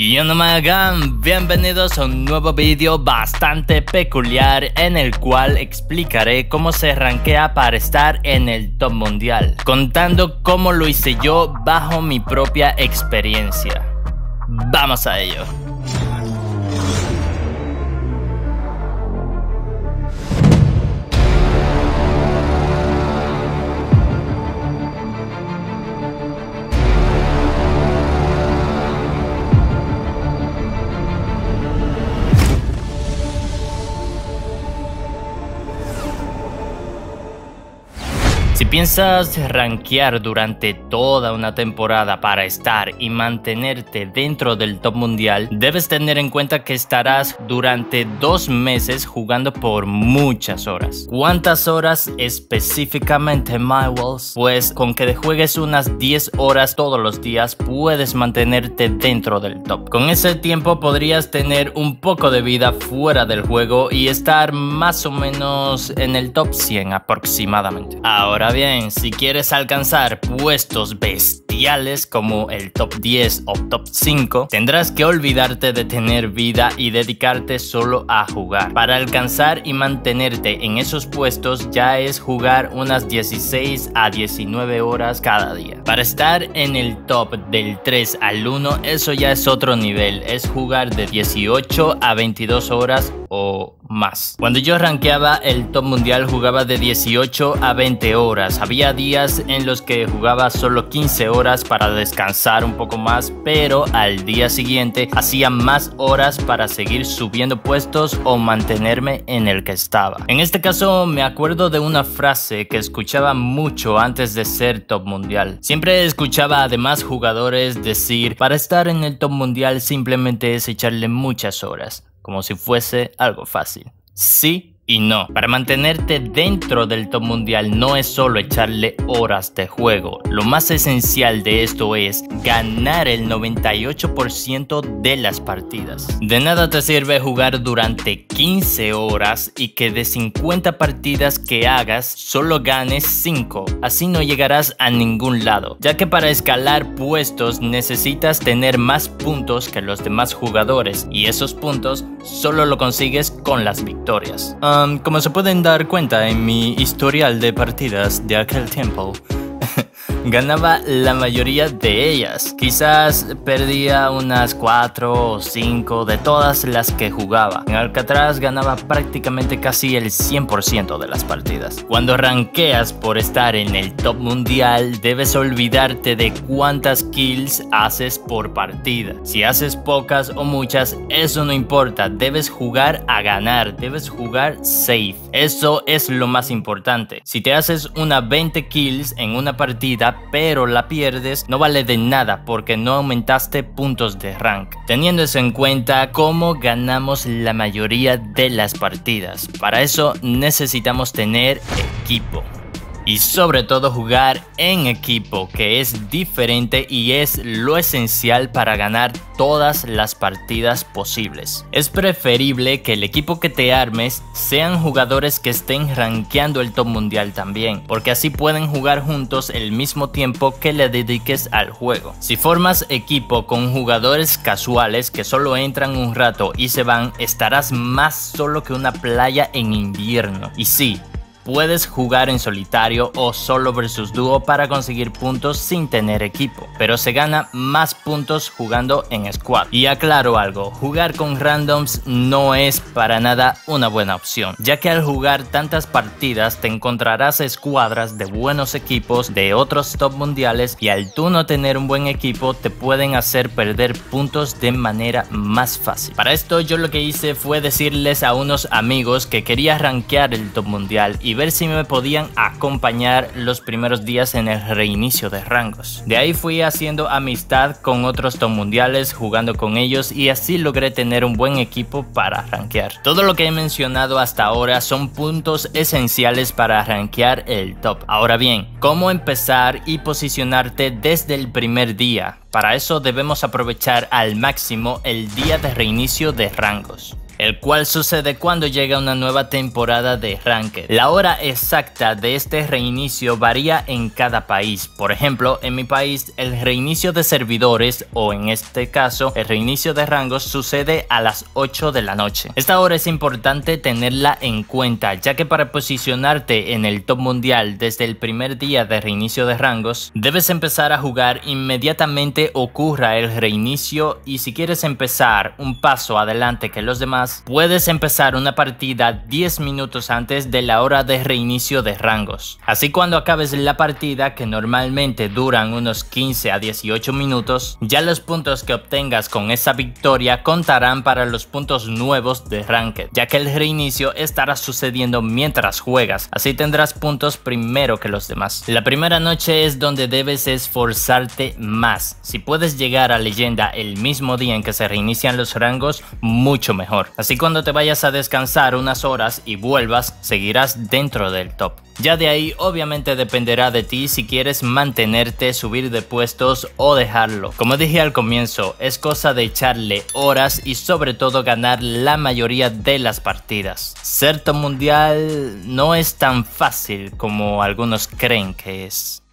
Y yo no me hagan, bienvenidos a un nuevo vídeo bastante peculiar en el cual explicaré cómo se rankea para estar en el top mundial, contando cómo lo hice yo bajo mi propia experiencia. Vamos a ello. Si piensas rankear durante toda una temporada para estar y mantenerte dentro del top mundial, debes tener en cuenta que estarás durante dos meses jugando por muchas horas. ¿Cuántas horas específicamente, MyWalls? Pues con que juegues unas 10 horas todos los días puedes mantenerte dentro del top. Con ese tiempo podrías tener un poco de vida fuera del juego y estar más o menos en el top 100 aproximadamente. Ahora bien, si quieres alcanzar puestos bestiales como el top 10 o top 5, tendrás que olvidarte de tener vida y dedicarte solo a jugar. Para alcanzar y mantenerte en esos puestos ya es jugar unas 16 a 19 horas cada día. Para estar en el top del 3 al 1, eso ya es otro nivel, es jugar de 18 a 22 horas o más. Cuando yo rankeaba el top mundial jugaba de 18 a 20 horas. Había días en los que jugaba solo 15 horas para descansar un poco más, pero al día siguiente hacía más horas para seguir subiendo puestos o mantenerme en el que estaba. En este caso me acuerdo de una frase que escuchaba mucho antes de ser top mundial. Siempre escuchaba a demás jugadores decir, para estar en el top mundial simplemente es echarle muchas horas como si fuese algo fácil. Sí y no. Para mantenerte dentro del top mundial no es solo echarle horas de juego. Lo más esencial de esto es ganar el 98% de las partidas. De nada te sirve jugar durante 15 horas y que de 50 partidas que hagas solo ganes 5. Así no llegarás a ningún lado. Ya que para escalar puestos necesitas tener más puntos que los demás jugadores y esos puntos solo lo consigues con las victorias como se pueden dar cuenta en mi historial de partidas de aquel tiempo, ganaba la mayoría de ellas. Quizás perdía unas 4 o 5 de todas las que jugaba. En Alcatraz ganaba prácticamente casi el 100% de las partidas. Cuando ranqueas por estar en el top mundial, debes olvidarte de cuántas kills haces por partida. Si haces pocas o muchas, eso no importa. Debes jugar a ganar, debes jugar safe. Eso es lo más importante. Si te haces una 20 kills en una partida, pero la pierdes, no vale de nada porque no aumentaste puntos de rank. Teniendo eso en cuenta, cómo ganamos la mayoría de las partidas. Para eso necesitamos tener equipo y sobre todo jugar en equipo que es diferente y es lo esencial para ganar todas las partidas posibles. Es preferible que el equipo que te armes sean jugadores que estén rankeando el top mundial también, porque así pueden jugar juntos el mismo tiempo que le dediques al juego. Si formas equipo con jugadores casuales que solo entran un rato y se van, estarás más solo que una playa en invierno. Y sí, puedes jugar en solitario o solo versus dúo para conseguir puntos sin tener equipo, pero se gana más puntos jugando en squad. Y aclaro algo, jugar con randoms no es para nada una buena opción, ya que al jugar tantas partidas te encontrarás escuadras de buenos equipos de otros top mundiales y al tú no tener un buen equipo te pueden hacer perder puntos de manera más fácil. Para esto yo lo que hice fue decirles a unos amigos que quería rankear el top mundial y ver si me podían acompañar los primeros días en el reinicio de rangos. De ahí fui haciendo amistad con otros top mundiales, jugando con ellos y así logré tener un buen equipo para rankear. Todo lo que he mencionado hasta ahora son puntos esenciales para rankear el top. Ahora bien, ¿cómo empezar y posicionarte desde el primer día? Para eso debemos aprovechar al máximo el día de reinicio de rangos. El cual sucede cuando llega una nueva temporada de Ranked. La hora exacta de este reinicio varía en cada país. Por ejemplo, en mi país el reinicio de servidores o en este caso el reinicio de rangos sucede a las 8 de la noche. Esta hora es importante tenerla en cuenta ya que para posicionarte en el top mundial desde el primer día de reinicio de rangos debes empezar a jugar inmediatamente ocurra el reinicio y si quieres empezar un paso adelante que los demás puedes empezar una partida 10 minutos antes de la hora de reinicio de rangos. Así cuando acabes la partida que normalmente duran unos 15 a 18 minutos ya los puntos que obtengas con esa victoria contarán para los puntos nuevos de Ranked, ya que el reinicio estará sucediendo mientras juegas, así tendrás puntos primero que los demás. La primera noche es donde debes esforzarte más, si puedes llegar a leyenda el mismo día en que se reinician los rangos, mucho mejor. Así cuando te vayas a descansar unas horas y vuelvas, seguirás dentro del top. Ya de ahí obviamente dependerá de ti si quieres mantenerte, subir de puestos o dejarlo. Como dije al comienzo, es cosa de echarle horas y sobre todo ganar la mayoría de las partidas. Ser top mundial no es tan fácil como algunos creen que es.